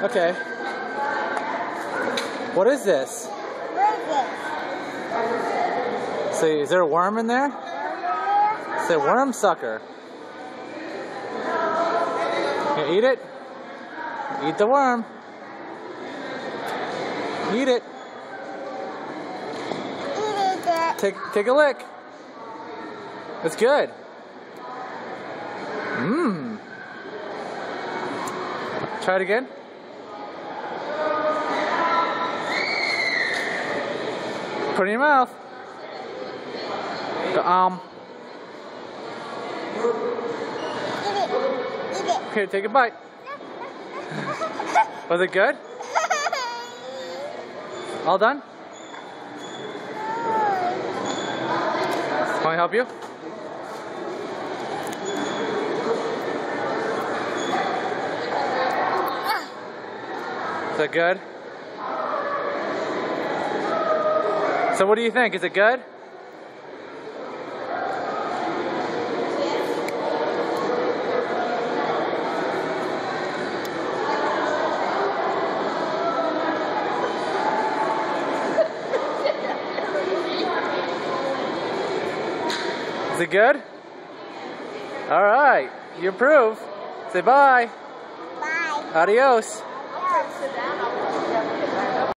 Okay. What is this? What is this? See, is there a worm in there? It's a worm sucker. You eat it? Eat the worm. Eat it. Eat it. Take take a lick. It's good. Mmm. Try it again. Put it in your mouth. Um. It. Eat it. Here, take a bite. Was it good? All done? Can I help you? Is that good? So what do you think? Is it good? Is it good? All right, you approve. Say bye. Bye. Adios.